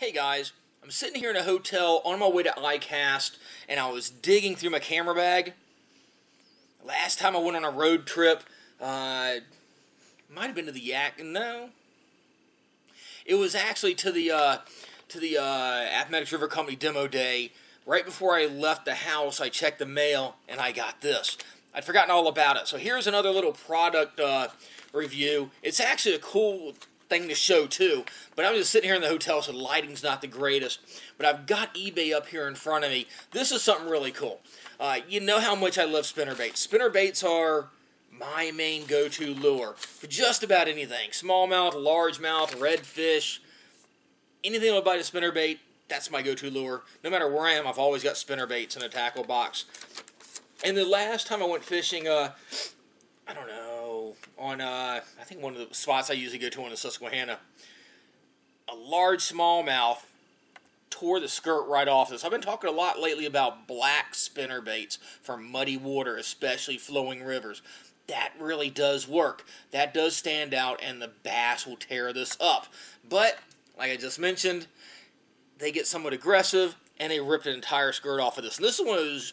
Hey guys, I'm sitting here in a hotel on my way to ICAST, and I was digging through my camera bag. Last time I went on a road trip, uh, might have been to the Yak. No, it was actually to the uh, to the uh, Appomattox River Company demo day. Right before I left the house, I checked the mail, and I got this. I'd forgotten all about it. So here's another little product uh, review. It's actually a cool thing to show too. But I'm just sitting here in the hotel, so the lighting's not the greatest. But I've got eBay up here in front of me. This is something really cool. Uh, you know how much I love spinner baits. Spinner baits are my main go-to lure for just about anything. Smallmouth, largemouth, redfish, anything about a spinner bait, that's my go-to lure. No matter where I am, I've always got spinner baits in a tackle box. And the last time I went fishing, uh, on uh, I think one of the spots I usually go to on the Susquehanna. A large smallmouth tore the skirt right off this. I've been talking a lot lately about black spinner baits for muddy water, especially flowing rivers. That really does work. That does stand out, and the bass will tear this up. But, like I just mentioned, they get somewhat aggressive, and they ripped an entire skirt off of this. And this is one of those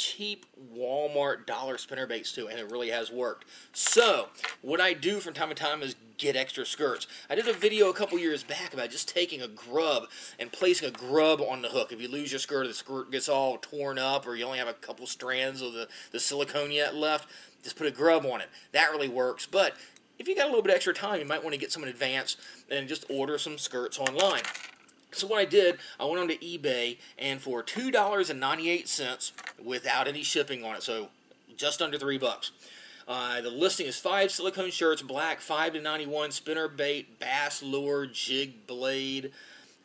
cheap Walmart dollar spinner baits too, and it really has worked. So, what I do from time to time is get extra skirts. I did a video a couple years back about just taking a grub and placing a grub on the hook. If you lose your skirt, the skirt gets all torn up, or you only have a couple strands of the, the silicone yet left, just put a grub on it. That really works, but if you got a little bit extra time, you might want to get some in advance and just order some skirts online. So what I did, I went onto eBay, and for $2.98 without any shipping on it, so just under 3 bucks. Uh, the listing is five silicone shirts, black, 5 to 91, spinner bait, bass lure, jig blade,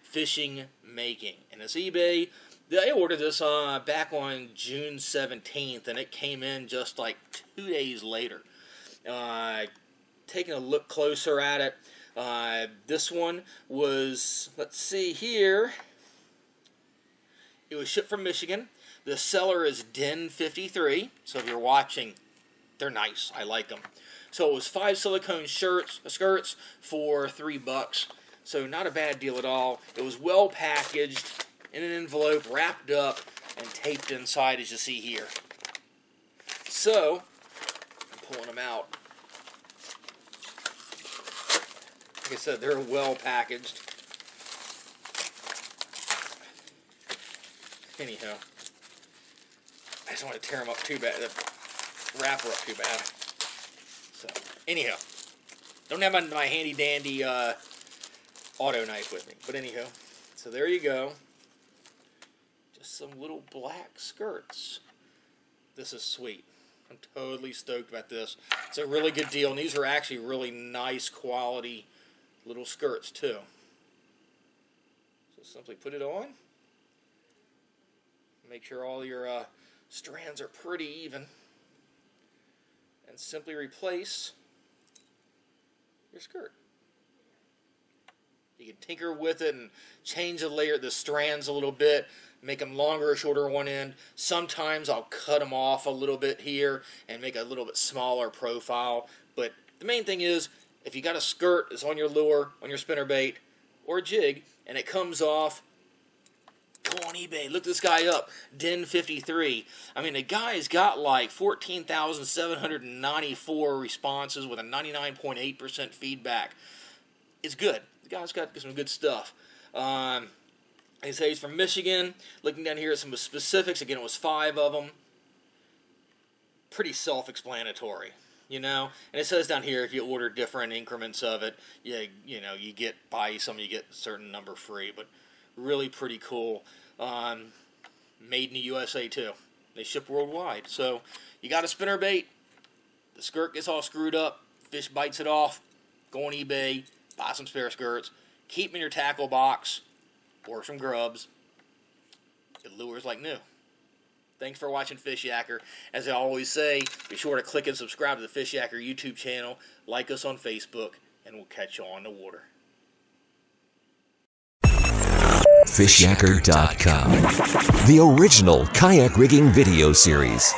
fishing making. And it's eBay. I ordered this uh, back on June 17th, and it came in just like two days later. Uh, taking a look closer at it, uh, this one was, let's see here, it was shipped from Michigan. The seller is Den53, so if you're watching, they're nice. I like them. So it was five silicone shirts, skirts for three bucks. So not a bad deal at all. It was well packaged in an envelope, wrapped up, and taped inside as you see here. So, I'm pulling them out. Like I said, they're well packaged. Anyhow, I just want to tear them up too bad, the wrapper up too bad. So, anyhow, don't have my, my handy dandy uh, auto knife with me. But anyhow, so there you go. Just some little black skirts. This is sweet. I'm totally stoked about this. It's a really good deal, and these are actually really nice quality little skirts too. So simply put it on. Make sure all your uh, strands are pretty even. And simply replace your skirt. You can tinker with it and change the layer, the strands a little bit, make them longer or shorter one end. Sometimes I'll cut them off a little bit here and make a little bit smaller profile. But the main thing is if you got a skirt that's on your lure, on your spinner bait, or a jig, and it comes off, go on eBay. Look this guy up, Den53. I mean, the guy's got like 14,794 responses with a 99.8% feedback. It's good. The guy's got some good stuff. Um, I say he's from Michigan. Looking down here at some specifics, again, it was five of them. Pretty self-explanatory you know. And it says down here if you order different increments of it, you you know you get buy some, you get a certain number free. But really pretty cool. Um, made in the USA too. They ship worldwide. So you got a spinner bait. The skirt gets all screwed up. Fish bites it off. Go on eBay. Buy some spare skirts. Keep them in your tackle box or some grubs. It lures like new. Thanks for watching Fishyaker. As I always say, be sure to click and subscribe to the Fishyaker YouTube channel, like us on Facebook, and we'll catch you on the water. Fishyaker.com, the original kayak rigging video series.